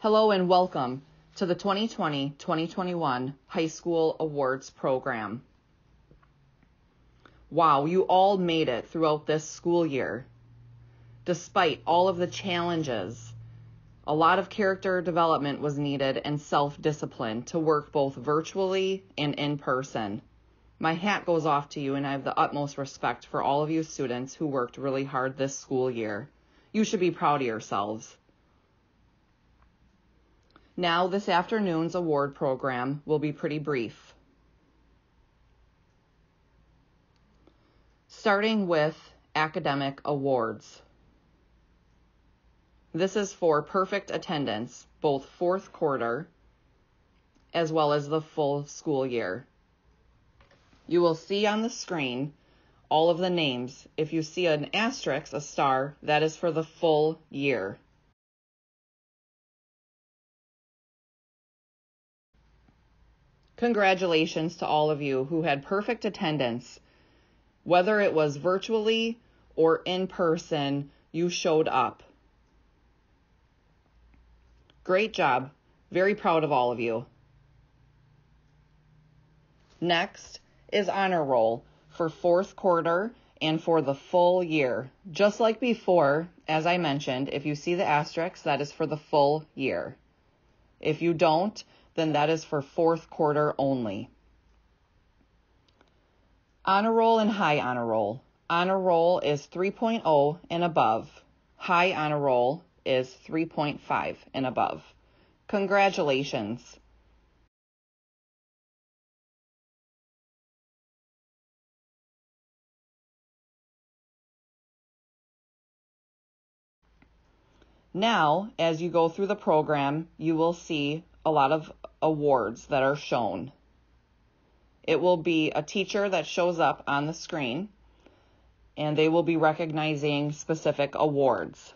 Hello and welcome to the 2020-2021 High School Awards Program. Wow, you all made it throughout this school year. Despite all of the challenges, a lot of character development was needed and self-discipline to work both virtually and in person. My hat goes off to you and I have the utmost respect for all of you students who worked really hard this school year. You should be proud of yourselves. Now, this afternoon's award program will be pretty brief. Starting with academic awards. This is for perfect attendance, both fourth quarter as well as the full school year. You will see on the screen all of the names. If you see an asterisk, a star, that is for the full year. Congratulations to all of you who had perfect attendance. Whether it was virtually or in person, you showed up. Great job. Very proud of all of you. Next is honor roll for fourth quarter and for the full year. Just like before, as I mentioned, if you see the asterisk, that is for the full year. If you don't, then that is for fourth quarter only. Honor roll and high honor roll. Honor roll is 3.0 and above. High honor roll is 3.5 and above. Congratulations. Now, as you go through the program, you will see a lot of awards that are shown. It will be a teacher that shows up on the screen, and they will be recognizing specific awards.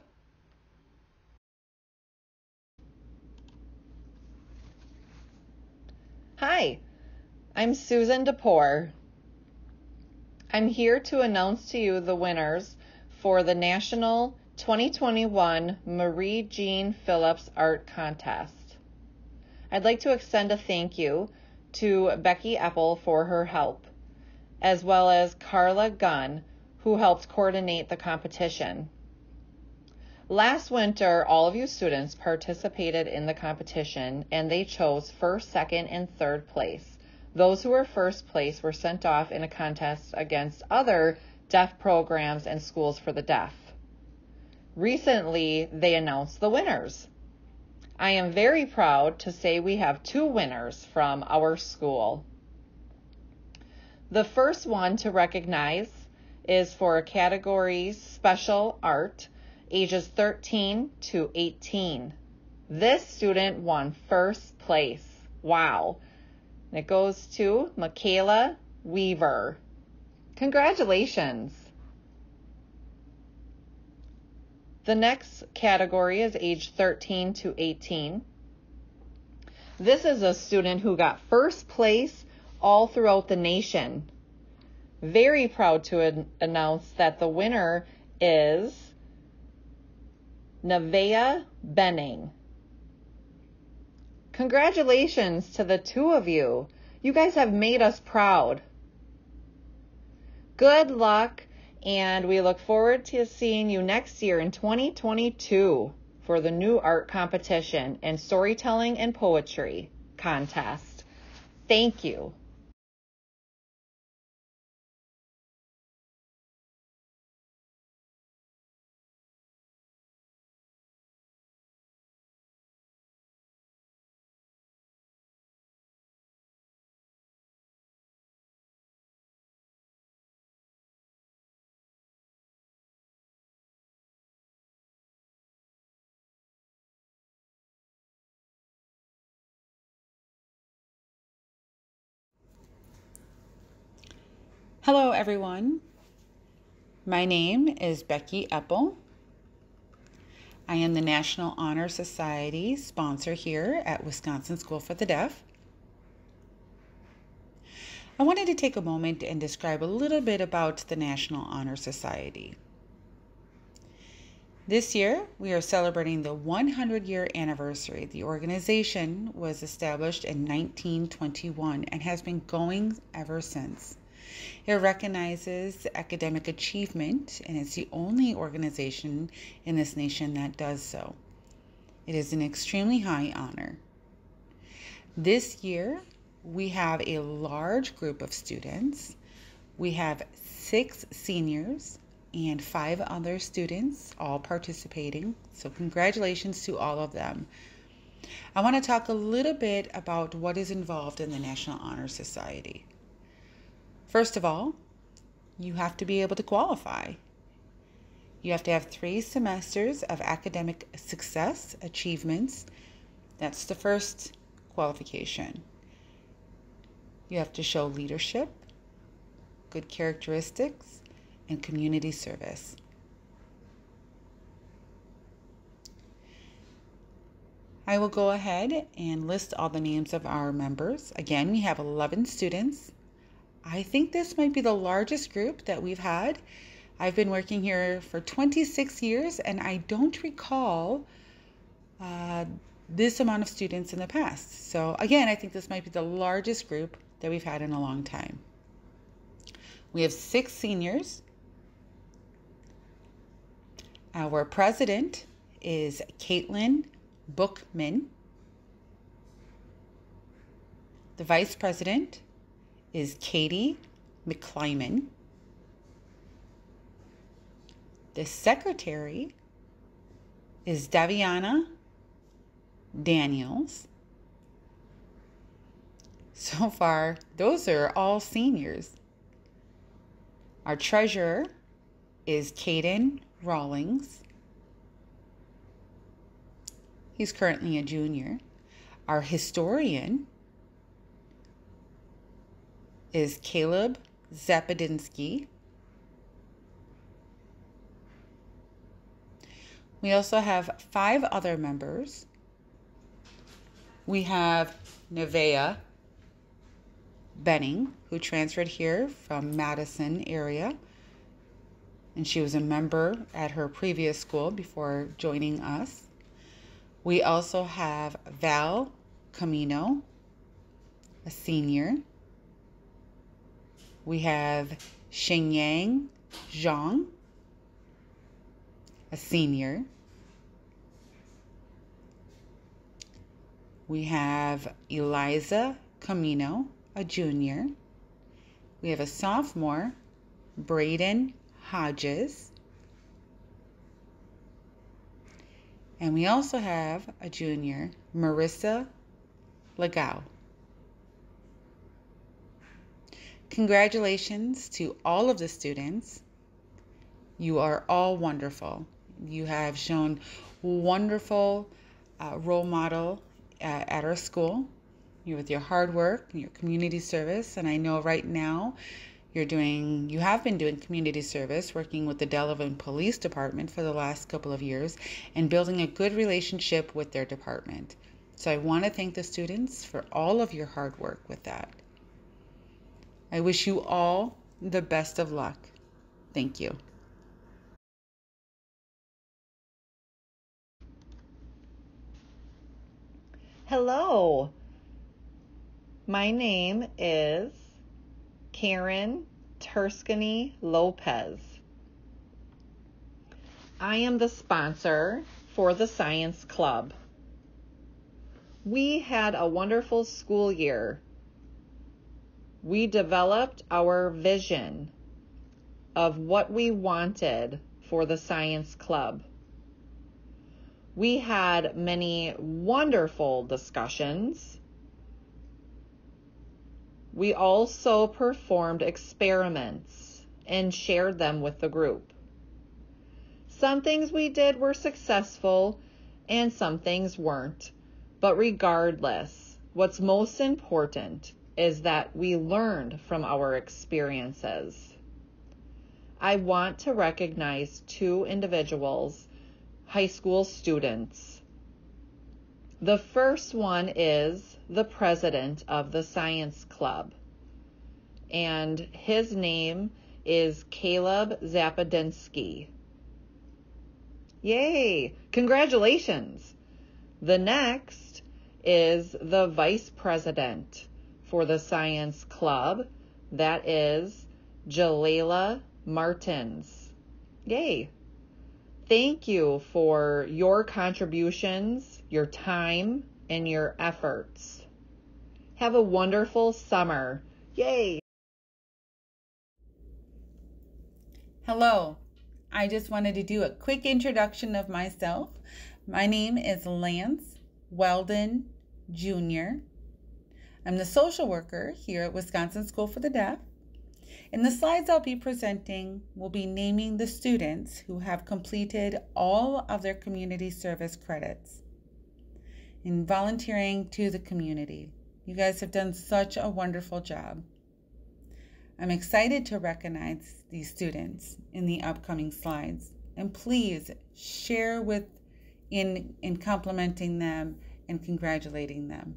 Hi, I'm Susan DePore. I'm here to announce to you the winners for the National 2021 Marie Jean Phillips Art Contest. I'd like to extend a thank you to Becky Eppel for her help, as well as Carla Gunn, who helped coordinate the competition. Last winter, all of you students participated in the competition and they chose first, second, and third place. Those who were first place were sent off in a contest against other deaf programs and schools for the deaf. Recently, they announced the winners. I am very proud to say we have two winners from our school. The first one to recognize is for category special art, ages 13 to 18. This student won first place. Wow. And it goes to Michaela Weaver. Congratulations. The next category is age 13 to 18. This is a student who got first place all throughout the nation. Very proud to an- announce that the winner is Nevaeh Benning. Congratulations to the two of you. You guys have made us proud. Good luck and we look forward to seeing you next year in 2022 for the new art competition and storytelling and poetry contest. Thank you. Hello, everyone. My name is Becky Eppel. I am the National Honor Society sponsor here at Wisconsin School for the Deaf. I wanted to take a moment and describe a little bit about the National Honor Society. This year, we are celebrating the 100 year anniversary. The organization was established in 1921 and has been going ever since. It recognizes academic achievement, and it's the only organization in this nation that does so. It is an extremely high honor. This year, we have a large group of students. We have six seniors and five other students all participating. So, congratulations to all of them. I want to talk a little bit about what is involved in the National Honor Society. First of all, you have to be able to qualify. You have to have three semesters of academic success achievements. That's the first qualification. You have to show leadership, good characteristics, and community service. I will go ahead and list all the names of our members. Again, we have 11 students. I think this might be the largest group that we've had. I've been working here for 26 years and I don't recall uh, this amount of students in the past. So, again, I think this might be the largest group that we've had in a long time. We have six seniors. Our president is Caitlin Bookman. The vice president is Katie McClyman. The secretary is Daviana Daniels. So far, those are all seniors. Our treasurer is Caden Rawlings. He's currently a junior. Our historian is Caleb Zapadinsky. We also have five other members. We have Nevaeh Benning, who transferred here from Madison area. And she was a member at her previous school before joining us. We also have Val Camino, a senior. We have Shenyang Zhang, a senior. We have Eliza Camino, a junior. We have a sophomore, Braden Hodges. And we also have a junior, Marissa Legao. Congratulations to all of the students. You are all wonderful. You have shown wonderful uh, role model uh, at our school you with your hard work, your community service, and I know right now you're doing you have been doing community service working with the Delavan Police Department for the last couple of years and building a good relationship with their department. So I want to thank the students for all of your hard work with that. I wish you all the best of luck. Thank you. Hello. My name is Karen Turscany Lopez. I am the sponsor for the Science Club. We had a wonderful school year. We developed our vision of what we wanted for the Science Club. We had many wonderful discussions we also performed experiments and shared them with the group. Some things we did were successful and some things weren't. But regardless, what's most important is that we learned from our experiences. I want to recognize two individuals, high school students. The first one is the president of the Science Club. And his name is Caleb Zapadinsky. Yay! Congratulations! The next is the vice president for the science club. That is Jalila Martins. Yay! Thank you for your contributions, your time, and your efforts. Have a wonderful summer. Yay! Hello. I just wanted to do a quick introduction of myself. My name is Lance Weldon Jr. I'm the social worker here at Wisconsin School for the Deaf. In the slides I'll be presenting, we'll be naming the students who have completed all of their community service credits in volunteering to the community. You guys have done such a wonderful job. I'm excited to recognize these students in the upcoming slides. And please share with in, in complimenting them and congratulating them.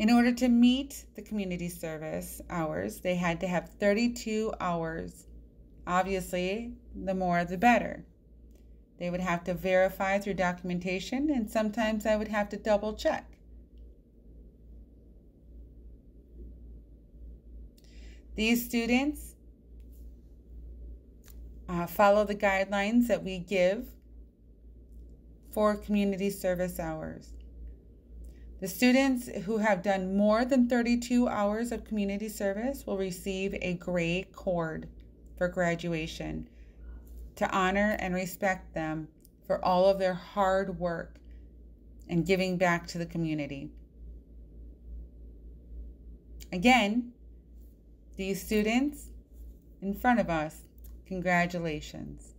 In order to meet the community service hours, they had to have 32 hours. Obviously, the more the better. They would have to verify through documentation, and sometimes I would have to double check. These students uh, follow the guidelines that we give for community service hours. The students who have done more than 32 hours of community service will receive a gray cord for graduation to honor and respect them for all of their hard work and giving back to the community. Again, these students in front of us, congratulations.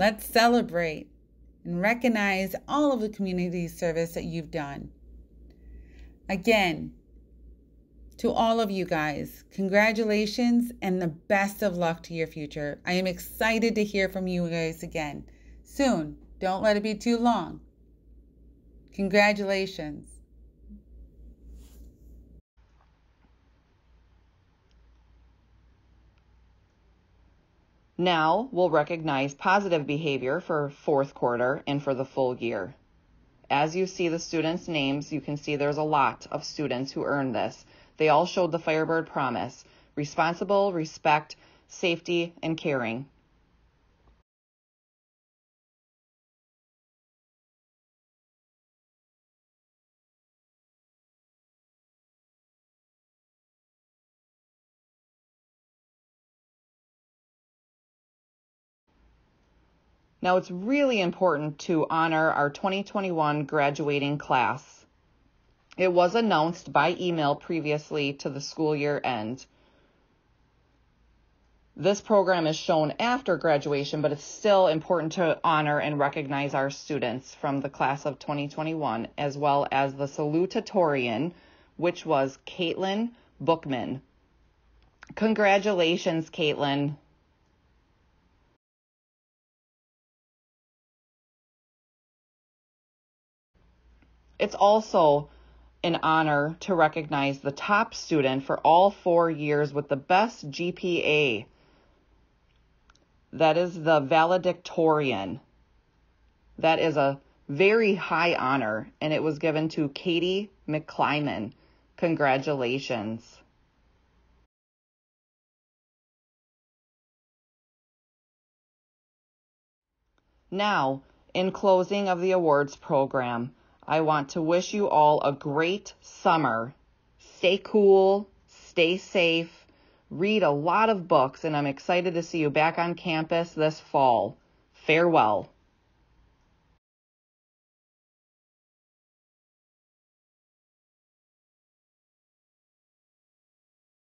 Let's celebrate and recognize all of the community service that you've done. Again, to all of you guys, congratulations and the best of luck to your future. I am excited to hear from you guys again soon. Don't let it be too long. Congratulations. Now we'll recognize positive behavior for fourth quarter and for the full year. As you see the students' names, you can see there's a lot of students who earned this. They all showed the Firebird promise responsible, respect, safety, and caring. Now, it's really important to honor our 2021 graduating class. It was announced by email previously to the school year end. This program is shown after graduation, but it's still important to honor and recognize our students from the class of 2021, as well as the salutatorian, which was Caitlin Bookman. Congratulations, Caitlin. It's also an honor to recognize the top student for all four years with the best GPA. That is the valedictorian. That is a very high honor, and it was given to Katie McClyman. Congratulations. Now, in closing of the awards program, I want to wish you all a great summer. Stay cool, stay safe, read a lot of books, and I'm excited to see you back on campus this fall. Farewell.